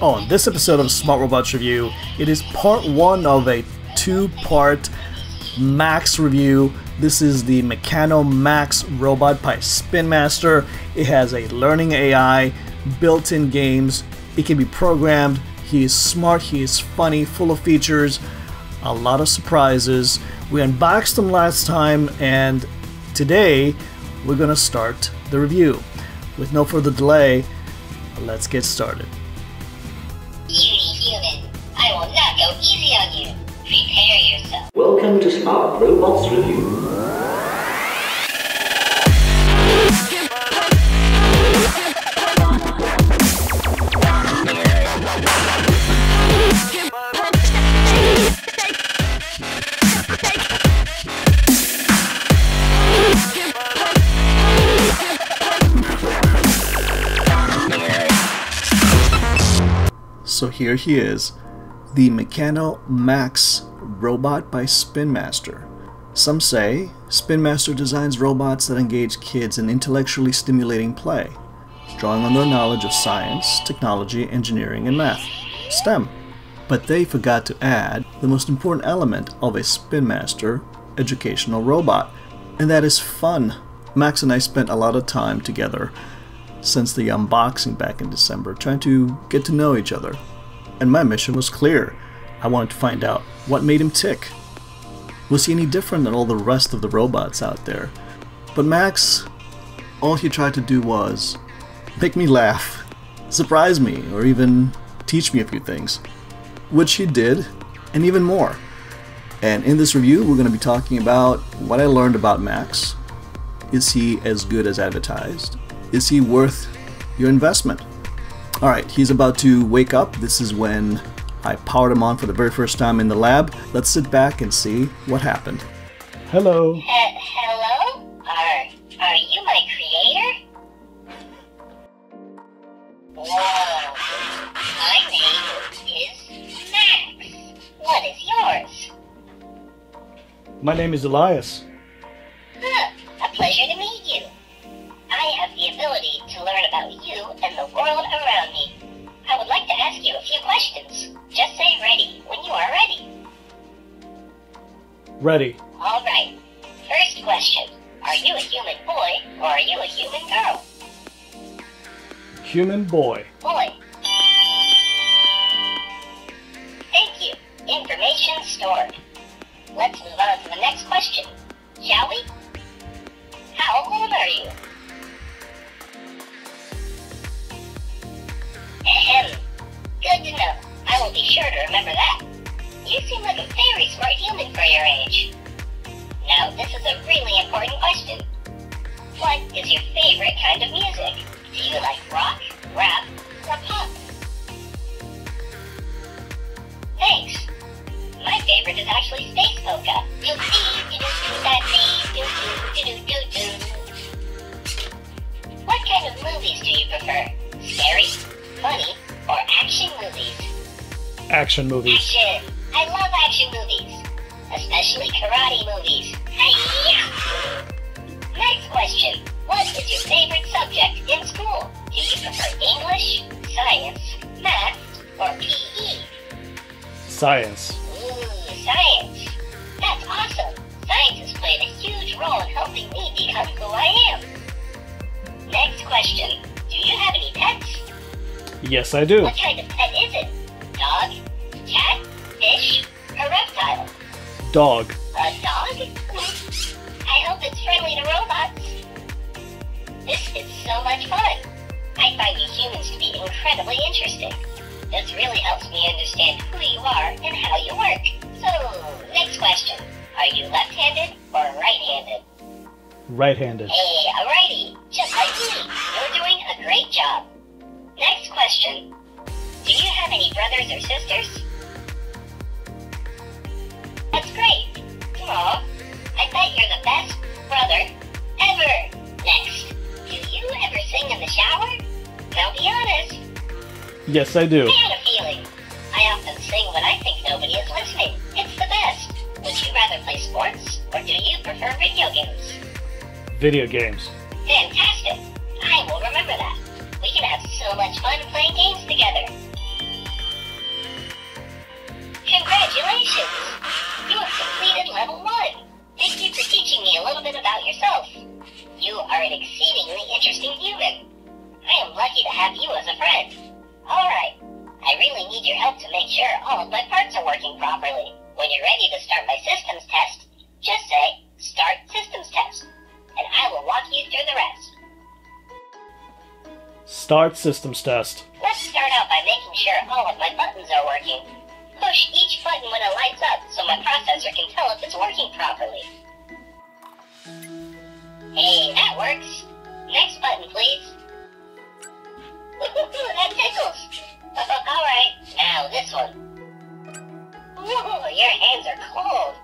On this episode of Smart Robots Review, it is part one of a two part Max review. This is the Meccano Max robot by Spin Master. It has a learning AI, built in games, it can be programmed. He is smart, he is funny, full of features, a lot of surprises. We unboxed him last time, and today we're gonna start the review. With no further delay, let's get started. Welcome to Smart Robots Review. So here he is, the Meccano Max robot by Spin Master. Some say Spin Master designs robots that engage kids in intellectually stimulating play, drawing on their knowledge of science, technology, engineering, and math, STEM. But they forgot to add the most important element of a Spin Master educational robot, and that is fun. Max and I spent a lot of time together since the unboxing back in December, trying to get to know each other. And my mission was clear. I wanted to find out what made him tick. Was he any different than all the rest of the robots out there? But Max, all he tried to do was make me laugh, surprise me, or even teach me a few things. Which he did, and even more. And in this review, we're going to be talking about what I learned about Max. Is he as good as advertised? Is he worth your investment? Alright, he's about to wake up. This is when I powered him on for the very first time in the lab. Let's sit back and see what happened. Hello. Uh, hello? Are, are you my creator? Whoa. My name is Max. What is yours? My name is Elias. Huh, a pleasure to meet and the world around me. I would like to ask you a few questions. Just say ready when you are ready. Ready. All right. First question. Are you a human boy or are you a human girl? Human boy. Boy. Thank you. Information stored. Let's move on to the next question. Shall we? How old are you? Action movies. Action! I love action movies, especially karate movies. Hi-ya! Next question. What is your favorite subject in school? Do you prefer English, science, math, or PE? Science. Ooh, science. That's awesome. Science has played a huge role in helping me become who I am. Next question. Do you have any pets? Yes, I do. What kind of pet is it? Dog, cat, fish, or reptile? Dog. A dog? I hope it's friendly to robots. This is so much fun. I find you humans to be incredibly interesting. This really helps me understand who you are and how you work. So, next question. Are you left-handed or right-handed? Right-handed. Hey, a righty, just like me. You're doing a great job. Next question. Do you have any brothers or sisters? That's great. Aw, I bet you're the best brother ever. Next, do you ever sing in the shower? Now be honest. Yes, I do. I had a feeling. I often sing when I think nobody is listening. It's the best. Would you rather play sports or do you prefer video games? Video games. Fantastic. I will remember that. We can have so much fun playing games together. Congratulations! You have completed level 1. Thank you for teaching me a little bit about yourself. You are an exceedingly interesting human. I am lucky to have you as a friend. Alright, I really need your help to make sure all of my parts are working properly. When you're ready to start my systems test, just say, Start systems test, and I will walk you through the rest. Start systems test. Let's start out by making sure all of my buttons are working processor can tell if it's working properly. Hey, that works. Next button, please. that tickles. Alright, now this one. Ooh, your hands are cold.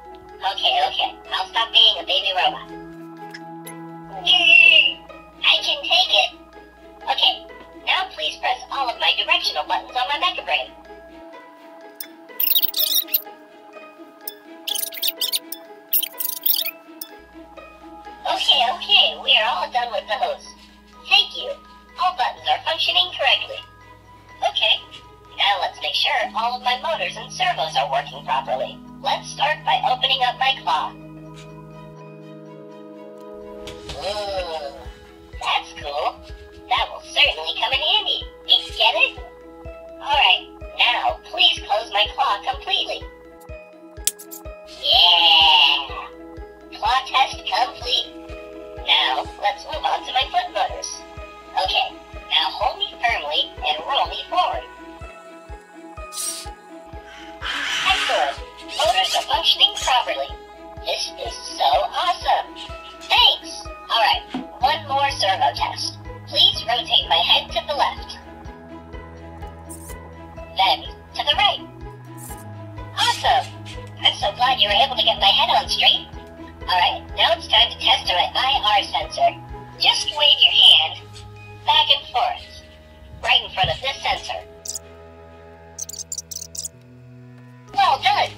Okay, okay, I'll stop you were able to get my head on straight. Alright, now it's time to test my IR sensor. Just wave your hand back and forth, right in front of this sensor. Well done!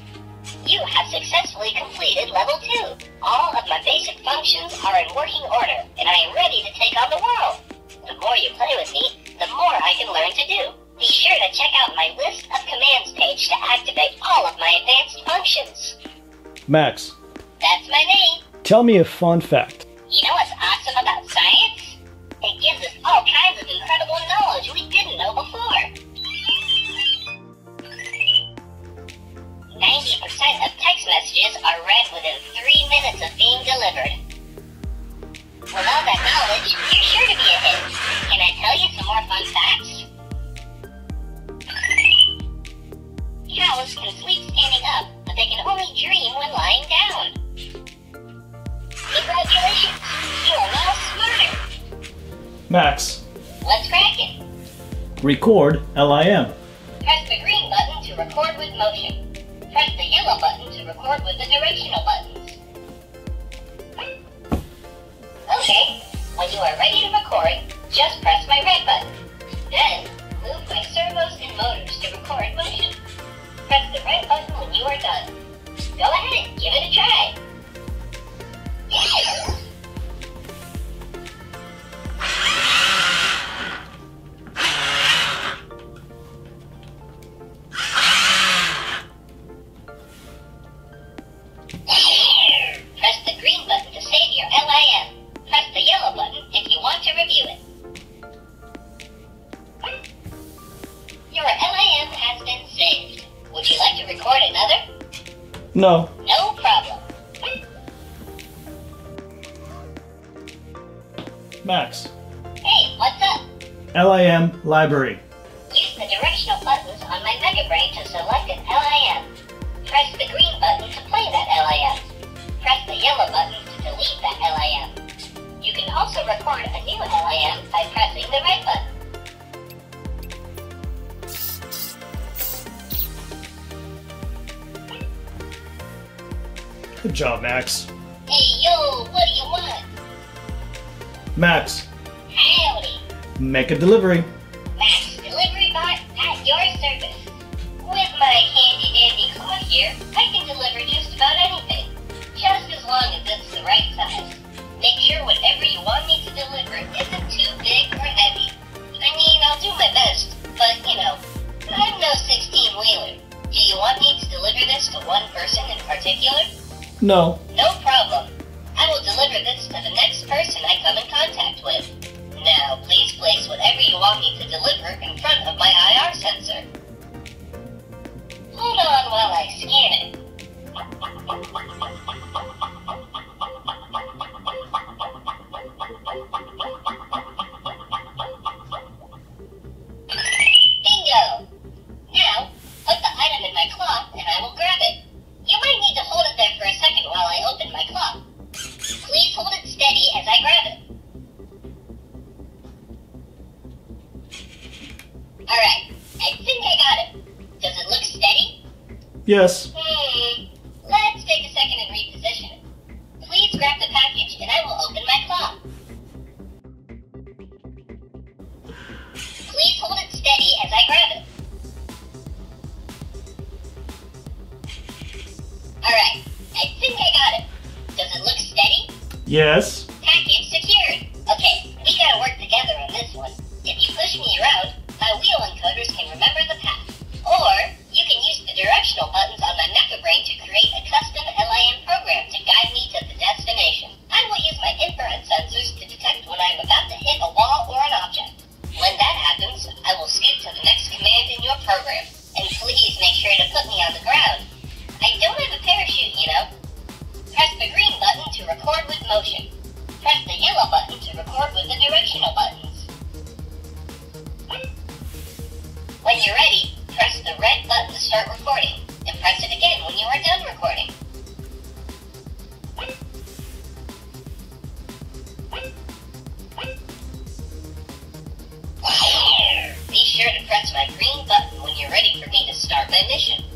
You have successfully completed level 2. All of my basic functions are in working order, and I am ready to take on the world. The more you play with me, the more I can learn to do. Be sure to check out my list of commands page to activate all of my advanced functions. Max, That's my name. tell me a fun fact. You know what's awesome about science? It gives us all kinds of incredible knowledge we didn't know before. 90% of text messages are read within three minutes of being delivered. With all that knowledge, you're sure to be a hit. Can I tell you some more fun facts? Cows can they can only dream when lying down. Congratulations! You are now smarter! Max, Let's crack it! record LIM. Press the green button to record with motion. Press the yellow button to record with the directional buttons. Okay, when you are ready to record, just press my red button. Then, move my servos and motors to record motion. Press the red button when you are done. Go ahead, give it a try. Yes! Library. Use the directional buttons on my MeccaBrain to select an LIM. Press the green button to play that LIM. Press the yellow button to delete that LIM. You can also record a new LIM by pressing the red button. Good job, Max. Hey, yo, what do you want? Max, Howdy. make a delivery. To one person in particular? No, No problem. I will deliver this to the next person I come in contact with. Now, please place whatever you want me to deliver Yes. Hmm. Let's take a second and reposition. Please grab the package and I will open my claw. Please hold it steady as I grab it. Alright, I think I got it. Does it look steady? Yes. When you're ready, press the red button to start recording, and press it again when you are done recording. Be sure to press my green button when you're ready for me to start my mission.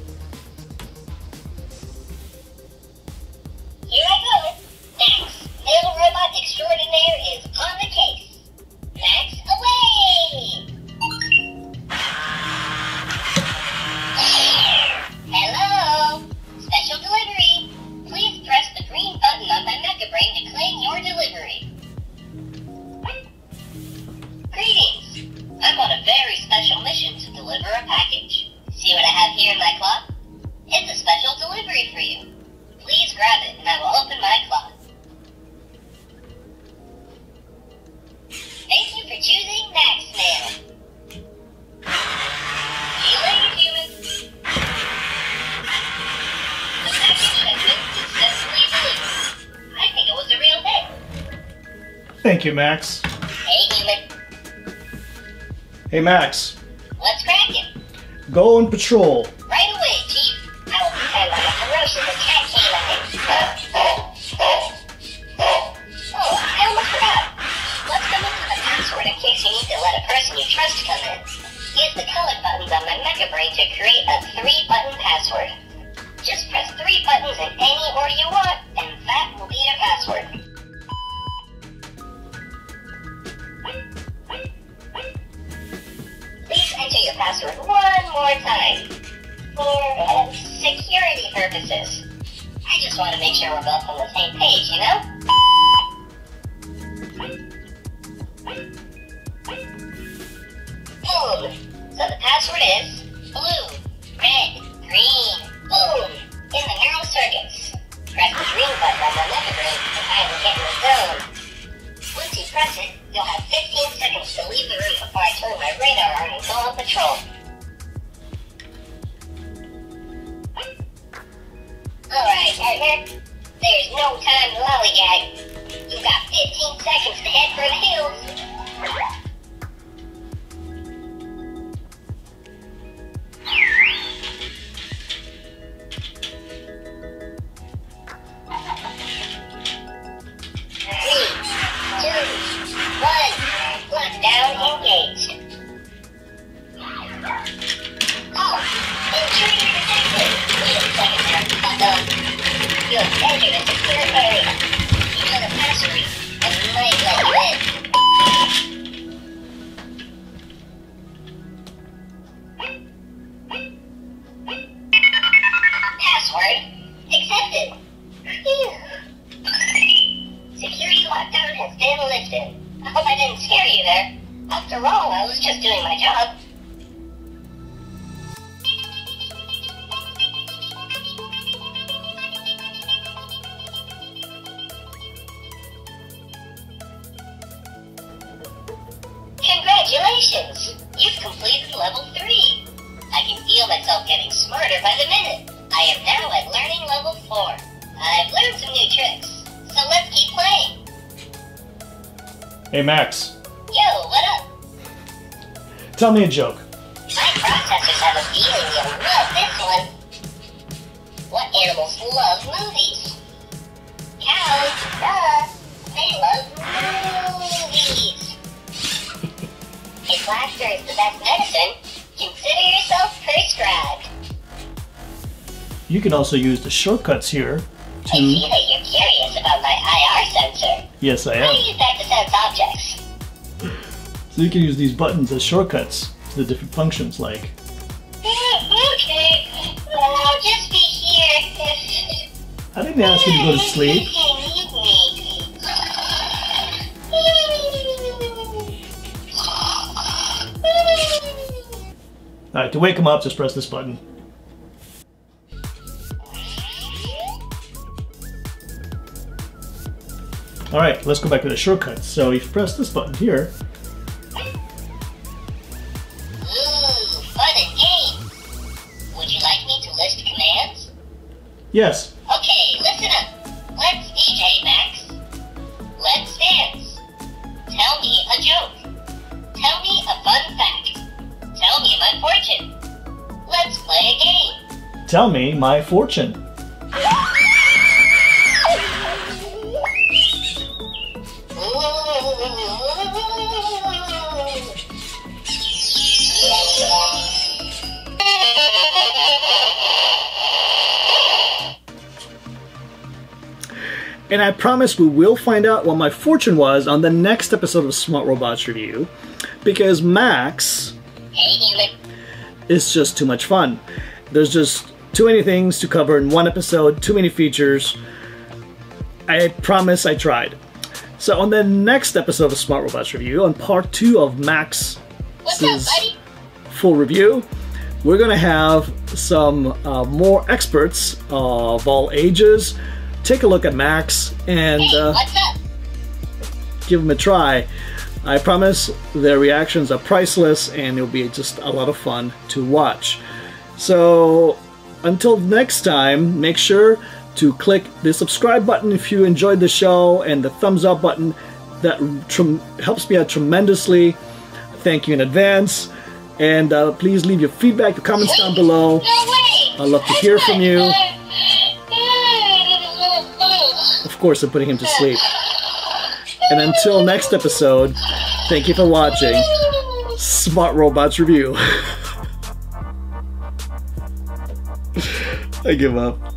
Thank you, Max. Hey. Hey, Max. Let's crack it. Go and patrol. Right away, Chief. I will I'm a ferocious attack. Oh, I almost forgot. Let's into the password in case you need to let a person you trust come in. Use the color buttons on my MeccaBrain to create a three-button password. Just press three buttons in any order you want, password one more time for uh, security purposes. I just want to make sure we're both on the same page, you know? Boom! So the password is blue, red, green, boom! In the neural circuits. Press the green button on the MeccaBrain to finally get in the zone. Once you press it, you'll have 15 seconds to leave the room before I turn my radar on and go on patrol. Alright, partner. There's no time to lollygag. You've got 15 seconds to head for the hills. Feel myself getting smarter by the minute. I am now at learning level 4. I've learned some new tricks, so let's keep playing. Hey, Max. Yo, what up? Tell me a joke. My processors have a feeling you'll love this one. What animals love movies? Cows, duh. They love movies. if laughter is the best medicine, consider yourself prescribed. you can also use the shortcuts here I to. see that you're curious about my IR sensor. Yes, I am. I use that to sense objects. So you can use these buttons as shortcuts to the different functions like. okay, well, I'll just be here if I didn't ask you to go to sleep. Alright, to wake him up, just press this button. Alright, let's go back to the shortcuts. So if you press this button here. Ooh. Would you like me to list commands? Yes. Okay, listen up. Let's DJ, Max. Let's dance. Tell me a joke. Tell me a fun my fortune. Let's play a game. Tell me my fortune. And I promise we will find out what my fortune was on the next episode of Smart Robots Review because Max Hey, is just too much fun. There's just too many things to cover in one episode, too many features. I promise I tried. So, on the next episode of Smart Robots Review, on part two of Max's up, full review, we're going to have some uh, more experts of all ages take a look at Max and Hey, uh, give him a try. I promise their reactions are priceless and it'll be just a lot of fun to watch. So, until next time, make sure to click the subscribe button if you enjoyed the show and the thumbs up button. That helps me out tremendously. Thank you in advance. And uh, please leave your feedback, your comments down below. I'd love to hear from you. Of course, I'm putting him to sleep. And until next episode, thank you for watching Smart Robots Review. I give up.